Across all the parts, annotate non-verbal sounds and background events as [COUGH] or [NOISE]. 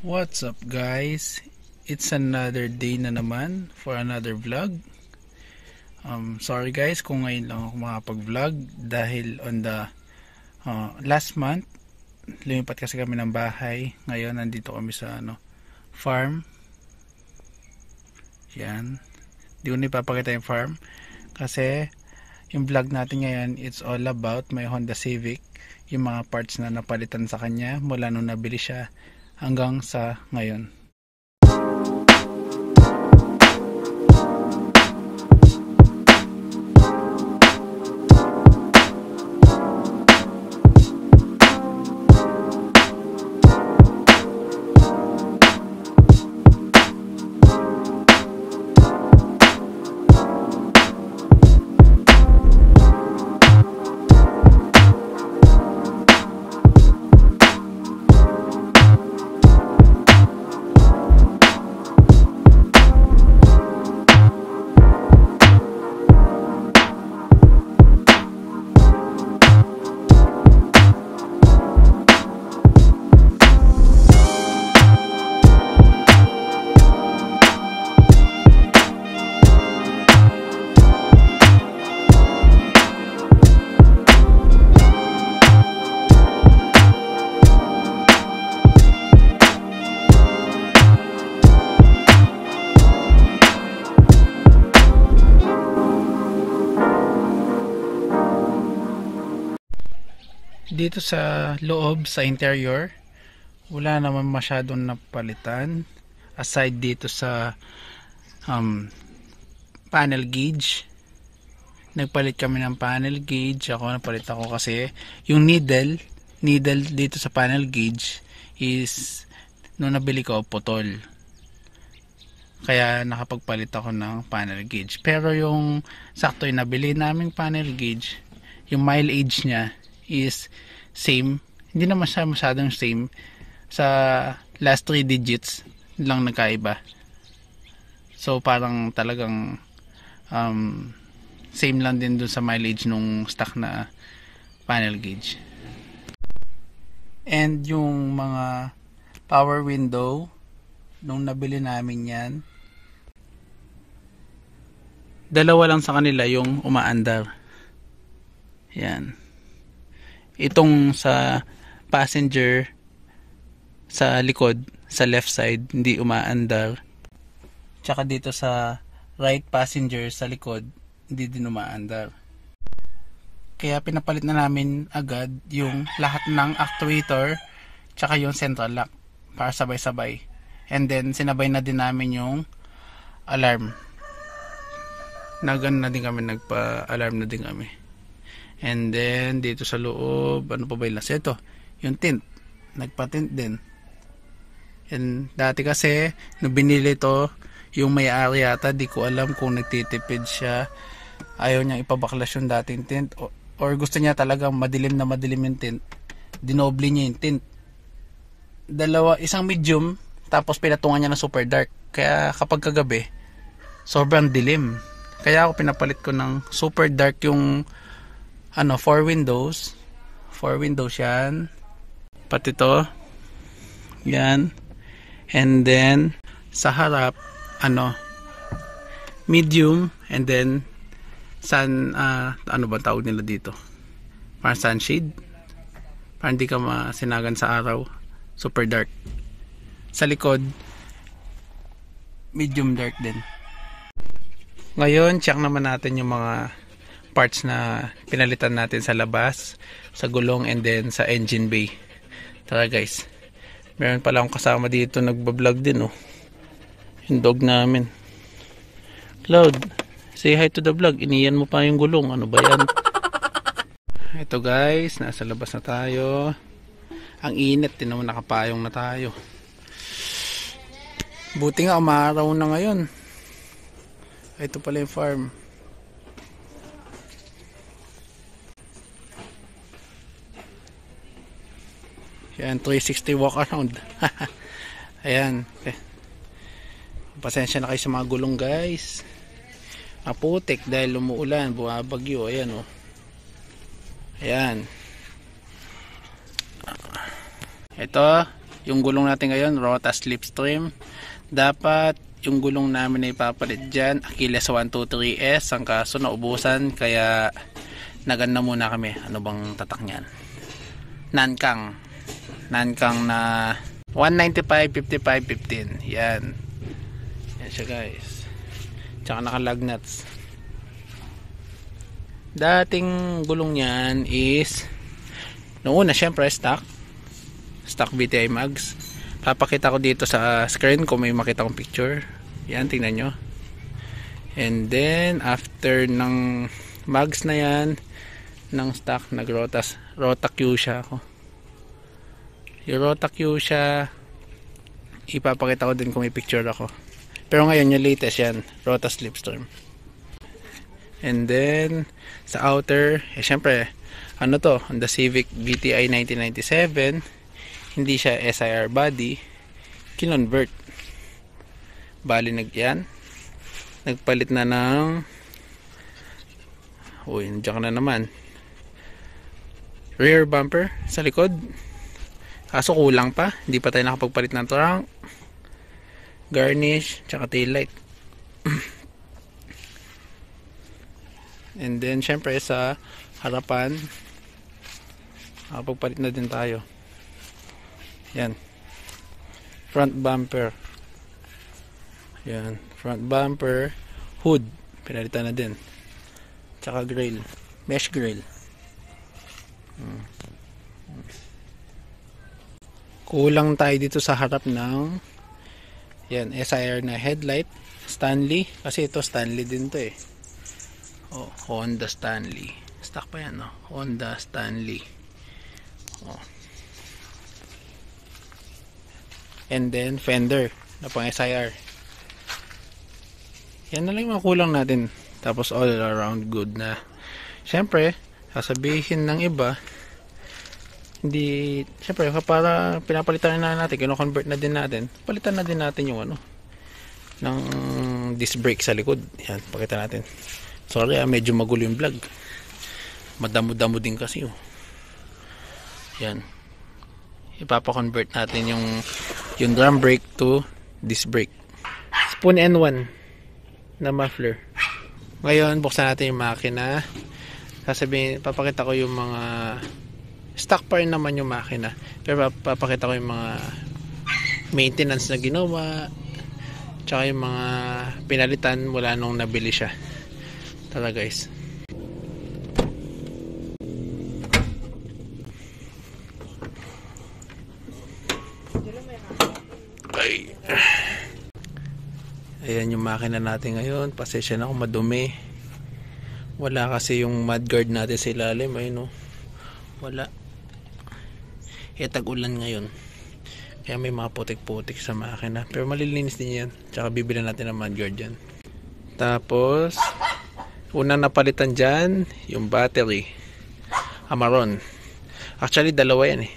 What's up guys? It's another day na naman for another vlog. Um, sorry guys kung ngayon lang ako makapag-vlog dahil on the uh, last month lumipat kasi kami ng bahay. Ngayon nandito kami sa ano farm. Yan. Di ko na yung farm kasi yung vlog natin ngayon it's all about my Honda Civic yung mga parts na napalitan sa kanya mula nung nabili siya hanggang sa ngayon dito sa loob sa interior wala naman masyadong napalitan. Aside dito sa um, panel gauge. Nagpalit kami ng panel gauge. Ako napalit ako kasi yung needle needle dito sa panel gauge is nung nabili ko putol. Kaya nakapagpalit ako ng panel gauge. Pero yung sakto yung nabili naming panel gauge yung mileage niya is same. Hindi naman siya masyadong same. Sa last 3 digits lang nagkaiba. So parang talagang um, same lang din dun sa mileage nung stock na panel gauge. And yung mga power window nung nabili namin yan dalawa lang sa kanila yung umaandar yan itong sa passenger sa likod sa left side hindi umaandar. Tsaka dito sa right passenger sa likod hindi din umaandar. Kaya pinapalit na namin agad yung lahat ng actuator tsaka yung central lock para sabay-sabay. And then sinabay na din namin yung alarm. Nagan na din kami nagpa-alarm na din kami And then, dito sa loob, ano pa ba yung ito? Yung tint. Nagpa-tint din. And dati kasi, nung binili to, yung may-ari yata, di ko alam kung nagtitipid siya. Ayaw niya ipabaklas yung dating tint. Or, or gusto niya talagang madilim na madilim yung tint. Dinoble niya yung tint. Dalawa, isang medium, tapos pinatungan niya na super dark. Kaya kapag kagabi, sobrang dilim. Kaya ako pinapalit ko ng super dark yung ano, four windows. Four windows yan. Pati to. Yan. And then, sa harap, ano, medium, and then, sun, uh, ano ba tawag nila dito? Parang sunshade. Parang hindi ka masinagan sa araw. Super dark. Sa likod, medium dark din. Ngayon, check naman natin yung mga parts na pinalitan natin sa labas, sa gulong and then sa engine bay. Tara guys. Meron pala akong kasama dito nagbablog din oh. Yung dog namin. Cloud, say hi to the vlog. Iniyan mo pa yung gulong. Ano ba yan? Ito guys, nasa labas na tayo. Ang init, tinawag nakapayong na tayo. Buti nga umaraw na ngayon. Ito pala yung farm. Yan, 360 walk around. [LAUGHS] Ayan. Okay. Pasensya na kayo sa mga gulong guys. Maputik dahil umuulan, bumabagyo. Ayan oh. Ayan. Ito, yung gulong natin ngayon Rota Slipstream dapat yung gulong namin na ipapalit dyan Achilles 123S ang kaso naubusan kaya naganda muna kami ano bang tatak niyan Nankang Nankang na 195 55 15 yan. Yan siya guys. Tsaka naka lug nuts dating gulong niyan is noong una syempre stock. Stock BTI mags papakita ko dito sa screen kung may makita kong picture. Yan tingnan nyo. And then after ng mags na yan ng stock nag rotas rota Q siya ako yung rota Q siya. Ipapakita ko din kung may picture ako. Pero ngayon yung latest yan rota slipstream and then sa outer eh syempre ano to Honda Civic GTI 1997 hindi siya SIR body kinonvert. Bali nag yan nagpalit na ng uy nandiyan na naman. Rear bumper sa likod kaso kulang pa hindi pa tayo nakapagpalit ng trunk garnish tsaka tail light [CLEARS THROAT] and then syempre sa harapan nakapagpalit na din tayo yan. Front bumper. Yan. Front bumper. Hood. Pinalitan na din. Tsaka grill. Mesh grill. Hmm. Kulang tayo dito sa harap ng yan, SIR na headlight. Stanley. Kasi ito Stanley din to eh. Oh, Honda Stanley. Stock pa yan, no? Honda Stanley. Oh. and then fender na pang SIR yan na lang yung kulang natin tapos all around good na syempre sasabihin ng iba hindi syempre para pinapalitan na natin kino-convert na din natin palitan na din natin yung ano ng disc brake sa likod. Yan pakita natin. Sorry ah, medyo magulo yung vlog. Madamo-damo din kasi oh. yan. Ipapa-convert natin yung yung drum brake to disc brake. Spoon N1 na muffler. Ngayon buksan natin yung makina. Sasabihin papakita ko yung mga stock pa rin naman yung makina pero papakita ko yung mga maintenance na ginawa tsaka yung mga pinalitan mula nung nabili siya tala guys Ay. Ayan yung makina natin ngayon. Pasensya na kung madumi. Wala kasi yung mudguard natin sa ilalim. Ayun no. Wala. Kaya tag-ulan ngayon. Kaya may mga putik-putik sa makina. Pero malilinis din yan. Tsaka bibili natin ng mudguard yan. Tapos, unang napalitan dyan, yung battery. Amaron. Actually, dalawa yan eh.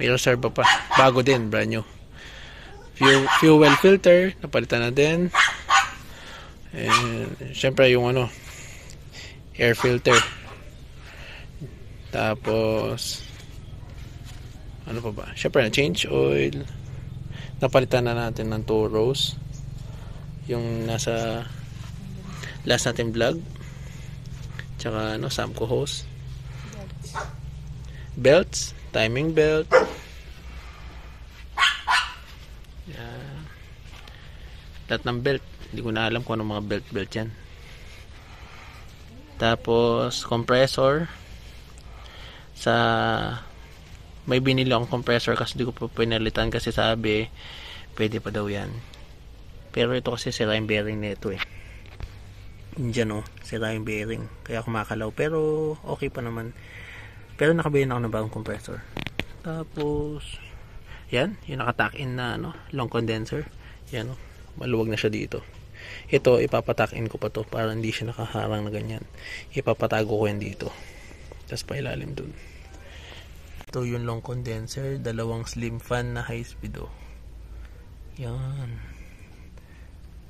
May reserve pa. Bago din, brand new fuel, fuel filter napalitan na din and syempre yung ano air filter tapos ano pa ba? Syempre na change oil. Napalitan na natin ng 2 rows. Yung nasa last natin vlog. Tsaka ano Samco hose. Belts. Timing belt. Lahat ng belt. Hindi ko na alam kung anong mga belt belt yan. Tapos compressor. Sa may binili akong compressor kasi hindi ko pa pinalitan kasi sabi pwede pa daw yan. Pero ito kasi sira yung bearing nito eh. Dyan o oh, sira yung bearing kaya kumakalaw. Pero okay pa naman. Pero nakabili na ako ng bagong compressor. Tapos yan yung nakatack in na ano, long condenser. Yan oh maluwag na siya dito. Ito ipapatakin ko pa to para hindi siya nakaharang na ganyan. Ipapatago ko yan dito. Tapos pa ilalim dun ito yung long condenser dalawang slim fan na high speed oh yan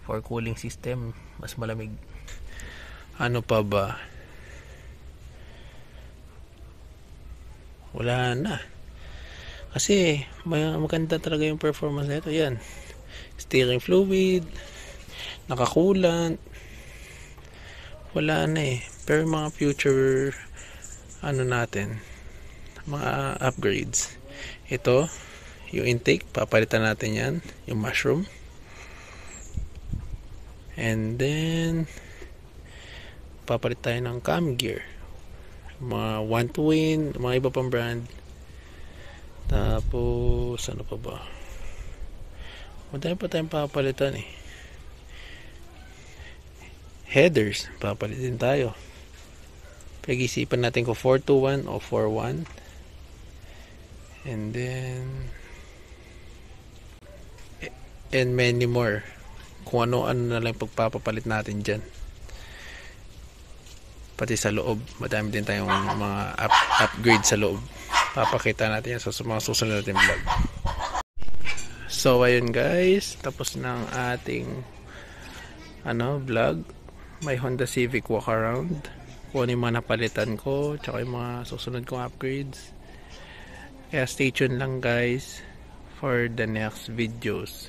for cooling system mas malamig ano pa ba wala na Kasi ma- maganda talaga yung performance nito. Yan. Steering fluid, nakakulant. Wala na eh. Pero mga future ano natin, mga upgrades. Ito, yung intake, papalitan natin yan. Yung mushroom. And then, papalit tayo ng cam gear. Mga one to win, mga iba pang brand. Tapos, ano pa ba? Madami pa tayong papalitan eh. Headers, papalitin tayo. Pag-isipan natin kung 421 o 41. And then, and many more. Kung ano-ano na lang pagpapapalit natin dyan. Pati sa loob, madami din tayong mga up, upgrade sa loob. Papakita natin yan sa mga susunod natin vlog. So, ayun guys. Tapos ng ating ano, vlog. May Honda Civic walk around. Kung ano yung mga napalitan ko. Tsaka yung mga susunod kong upgrades. Kaya stay tuned lang guys for the next videos.